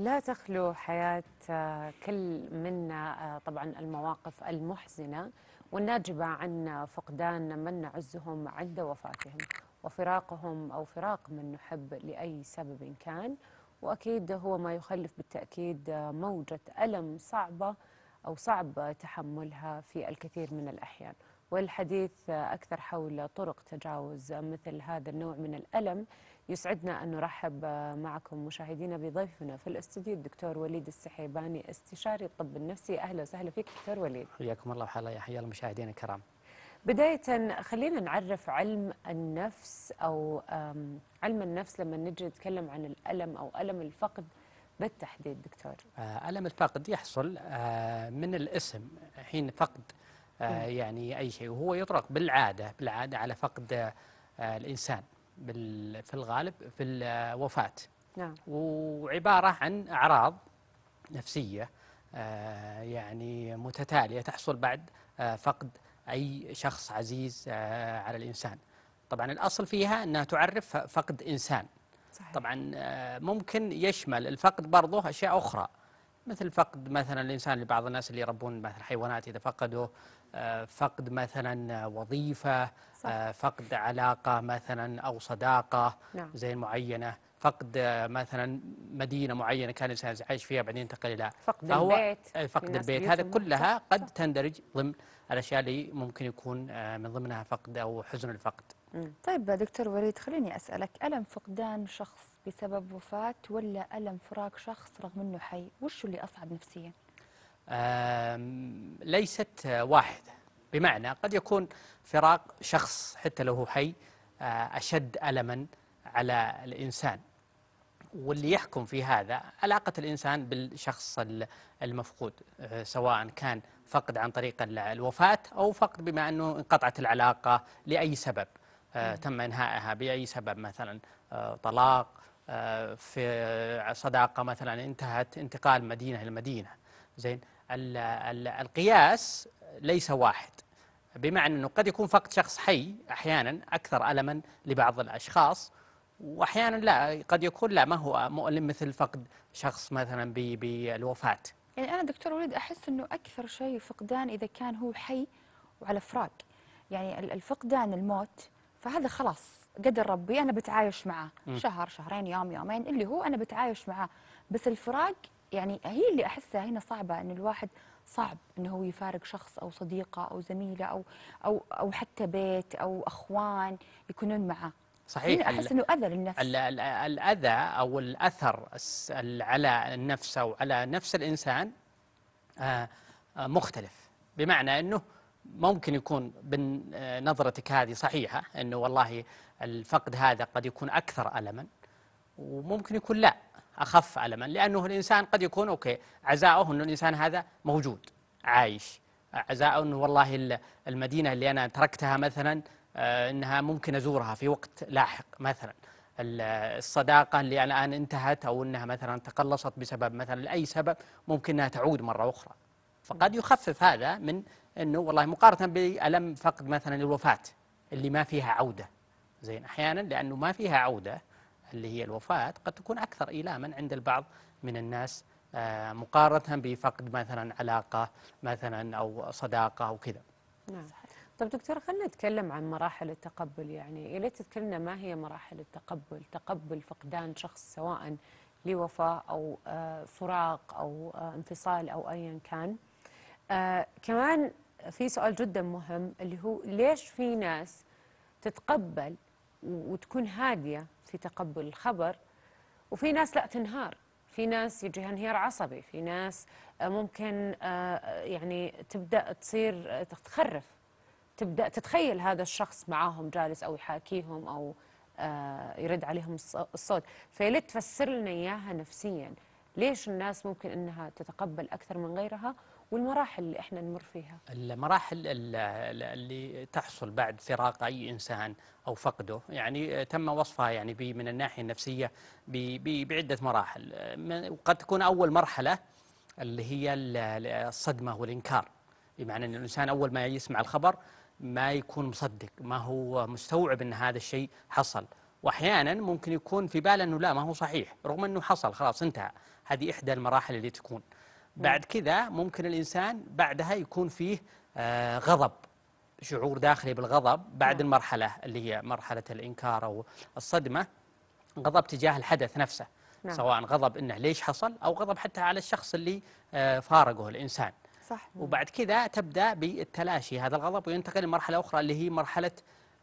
لا تخلو حياة آه، كل منا آه، طبعا المواقف المحزنة والناجبة عن فقدان من نعزهم عند وفاتهم وفراقهم أو فراق من نحب لأي سبب كان. وأكيد هو ما يخلف بالتأكيد آه، موجة ألم صعبة أو صعب تحملها في الكثير من الأحيان. والحديث أكثر حول طرق تجاوز مثل هذا النوع من الألم. يسعدنا أن نرحب معكم مشاهدينا بضيفنا في الاستوديو الدكتور وليد السحيباني استشاري الطب النفسي. أهلا وسهلا فيك دكتور وليد. حياكم الله وحيا يا حيا المشاهدين الكرام. بداية خلينا نعرف علم النفس أو علم النفس لما نجي نتكلم عن الألم أو ألم الفقد بالتحديد دكتور. آه، ألم الفقد يحصل آه، من الاسم حين فقد يعني أي شيء. وهو يطلق بالعادة بالعادة على فقد آه، الإنسان في الغالب في الوفاة. نعم. وعبارة عن أعراض نفسية آه، يعني متتالية تحصل بعد آه، فقد أي شخص عزيز آه، على الإنسان. طبعا الأصل فيها أنها تعرف فقد إنسان. صحيح. طبعا آه، ممكن يشمل الفقد برضه أشياء أخرى. مثل فقد مثلا الإنسان لبعض الناس اللي يربون مثلا حيوانات إذا فقدوا آه، فقد مثلا وظيفة صح. آه، فقد علاقة مثلا أو صداقة نعم زي معينة فقد آه، مثلا مدينة معينة كان الإنسان عايش فيها بعدين انتقل إلى فقد فهو البيت في فقد البيت هذا كلها صح، قد صح. تندرج ضمن الأشياء اللي ممكن يكون من ضمنها فقد أو حزن الفقد مم. طيب دكتور وليد خليني أسألك ألم فقدان شخص بسبب وفاة ولا ألم فراق شخص رغم أنه حي؟ وش اللي أصعب نفسيا؟ ليست واحدة. بمعنى قد يكون فراق شخص حتى لو هو حي آه، أشد ألما على الإنسان. واللي يحكم في هذا علاقة الإنسان بالشخص ال- المفقود آه، سواء كان فقد عن طريق ال- الوفاة أو فقد بما أنه انقطعت العلاقة لأي سبب. تم إنهائها بأي سبب؟ مثلا آه، طلاق آه، في صداقة مثلا انتهت انتقال مدينة إلى مدينة زين ال- ال- القياس ليس واحد بمعنى أنه قد يكون فقد شخص حي أحيانا أكثر ألما لبعض الأشخاص واحيانا لا قد يكون لا ما هو مؤلم مثل فقد شخص مثلا ب- بالوفاة. يعني أنا دكتور وليد أحس أنه أكثر شيء فقدان إذا كان هو حي وعلى فراق. يعني ال- الفقدان الموت فهذا خلاص قدر ربي أنا بتعايش معه. مم. شهر شهرين يوم يومين اللي هو أنا بتعايش معه. بس الفراق يعني هي اللي أحسها هنا صعبة أن الواحد صعب أنه هو يفارق شخص أو صديقة أو زميلة أو أو أو حتى بيت أو أخوان يكونون معه. صحيح. هنا أحس أنه أذى للنفس. ال- ال- الأذى أو الأثر على النفس أو على نفس الإنسان آه، آه، مختلف. بمعنى إنه ممكن يكون بنظرتك هذه صحيحة إنه والله الفقد هذا قد يكون أكثر ألما وممكن يكون لا أخف ألما لأنه الإنسان قد يكون أوكي عزاؤه إنه الإنسان هذا موجود عايش. عزاؤه إنه والله ال- المدينة اللي أنا تركتها مثلا آه، إنها ممكن أزورها في وقت لاحق مثلا. ال- الصداقة اللي الآن انتهت أو إنها مثلا تقلصت بسبب مثلا لأي سبب ممكن إنها تعود مرة أخرى. فقد يخفف هذا من إنه والله مقارنة بألم فقد مثلا الوفاة اللي ما فيها عودة. زين أحيانا لأنه ما فيها عودة اللي هي الوفاة قد تكون أكثر إيلاما عند البعض من الناس آه، مقارنة بفقد مثلا علاقة مثلا أو صداقة أو كذا. نعم. طيب دكتور خلينا نتكلم عن مراحل التقبل. يعني يا ليت تذكرنا ما هي مراحل التقبل؟ تقبل فقدان شخص سواء لوفاة أو آه، فراق أو آه، انفصال أو أيا كان. آه، كمان في سؤال جدا مهم اللي هو ليش في ناس تتقبل وتكون هادية في تقبل الخبر وفي ناس لا تنهار. في ناس يجيها انهيار عصبي في ناس آه، ممكن آه، يعني تبدأ تصير آه، تخرف تبدأ تتخيل هذا الشخص معاهم جالس أو يحاكيهم أو يرد عليهم الص- الصوت. فيليت تفسر لنا إياها نفسيا؟ ليش الناس ممكن أنها تتقبل أكثر من غيرها والمراحل اللي إحنا نمر فيها؟ المراحل ال- ال- اللي تحصل بعد فراق أي إنسان أو فقده يعني تم وصفها يعني من الناحية النفسية بعدة مراحل. وقد تكون أول مرحلة اللي هي ال- ال- الصدمة والإنكار. بمعنى إن الإنسان أول ما يسمع الخبر ما يكون مصدق ما هو مستوعب إن هذا الشيء حصل. وأحيانا ممكن يكون في باله إنه لا ما هو صحيح رغم إنه حصل خلاص انتهى. هذه إحدى المراحل اللي تكون. بعد كذا ممكن الإنسان بعدها يكون فيه آه، غضب شعور داخلي بالغضب بعد نعم. المرحلة اللي هي مرحلة الإنكار أو الصدمة. غضب تجاه الحدث نفسه نعم. سواء غضب إنه ليش حصل أو غضب حتى على الشخص اللي آه، فارقه الإنسان. صح. وبعد كذا تبدأ بالتلاشي هذا الغضب وينتقل لمرحلة أخرى اللي هي مرحلة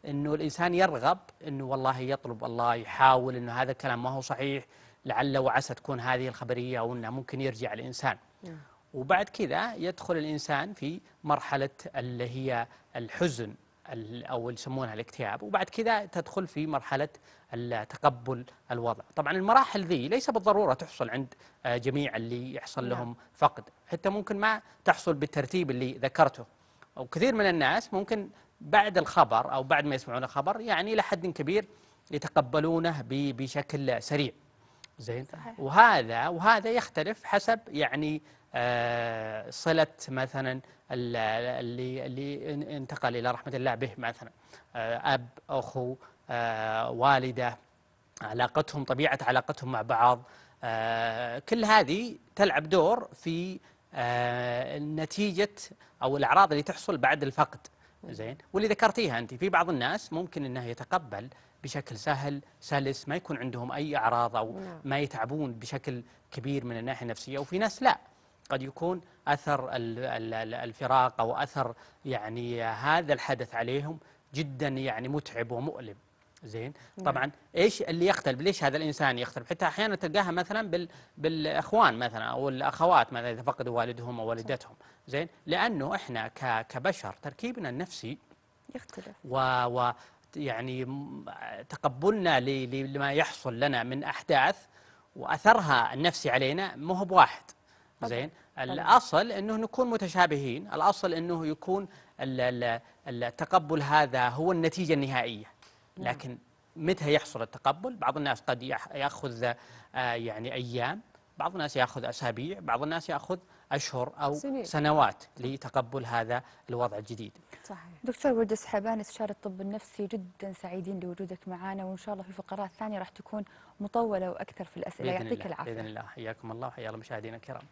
إنه الإنسان يرغب إنه والله يطلب الله يحاول إنه هذا الكلام ما هو صحيح لعل وعسى تكون هذه الخبرية أو إنه ممكن يرجع الانسان نعم. وبعد كذا يدخل الإنسان في مرحلة اللي هي الحزن ال- أو اللي يسمونها الاكتئاب وبعد كذا تدخل في مرحلة تقبل الوضع طبعا المراحل ذي ليس بالضرورة تحصل عند آه، جميع اللي يحصل نعم. لهم فقد حتى ممكن ما تحصل بالترتيب اللي ذكرته وكثير من الناس ممكن بعد الخبر أو بعد ما يسمعون الخبر يعني إلى حد كبير يتقبلونه بشكل سريع. زين؟ صحيح. وهذا وهذا يختلف حسب يعني آه، صلة مثلا ال- اللي اللي إن- انتقل إلى رحمة الله به مثلا. آه، أب أخو آه، والدة علاقتهم طبيعة علاقتهم مع بعض. كل هذه تلعب دور في نتيجة أو الأعراض اللي تحصل بعد الفقد. زين. واللي ذكرتيها أنت في بعض الناس ممكن أنه يتقبل بشكل سهل سلس ما يكون عندهم أي أعراض أو نعم. ما يتعبون بشكل كبير من الناحية النفسية. وفي ناس لا قد يكون ال- الفراق أو أثر يعني هذا الحدث عليهم جدا يعني متعب ومؤلم. زين؟ نعم. طبعا إيش اللي يختلف؟ ليش هذا الإنسان يختلف؟ حتى أحيانا تلقاها مثلا بال بالأخوان مثلا أو الأخوات مثلا إذا فقدوا والدهم أو والدتهم. زين؟ لأنه إحنا ك- كبشر تركيبنا النفسي يختلف. و, و يعني تقبلنا ل- لما يحصل لنا من أحداث وأثرها النفسي علينا ما هو بواحد. زين. الأصل إنه نكون متشابهين. الأصل إنه يكون ال- ال- التقبل هذا هو النتيجة النهائية. لكن متى يحصل التقبل؟ بعض الناس قد يح- يأخذ آه، يعني أيام بعض الناس يأخذ أسابيع بعض الناس يأخذ أشهر أو سنين. سنوات لتقبل هذا الوضع الجديد. صحيح. دكتور ولد سحبان استشارة الطب النفسي جدا سعيدين لوجودك معنا وإن شاء الله في فقرات ثانية راح تكون مطولة وأكثر في الأسئلة. يعطيك الله العافية. بإذن الله. حياكم الله وحيا الله مشاهدينا الكرام.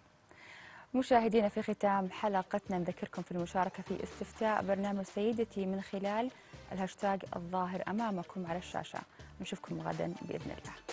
مشاهدينا في ختام حلقتنا نذكركم في المشاركة في استفتاء برنامج سيدتي من خلال الهاشتاج الظاهر أمامكم على الشاشة. نشوفكم غدا بإذن الله.